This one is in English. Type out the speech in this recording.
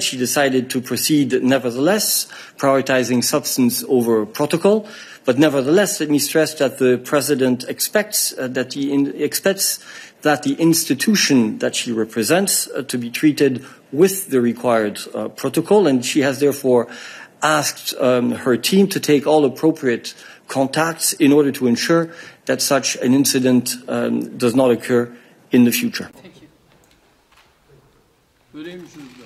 She decided to proceed nevertheless, prioritizing substance over protocol. But nevertheless, let me stress that the president expects uh, that he in, expects that the institution that she represents uh, to be treated with the required uh, protocol, and she has therefore asked um, her team to take all appropriate contacts in order to ensure that such an incident um, does not occur in the future. Öyleymişsiniz de.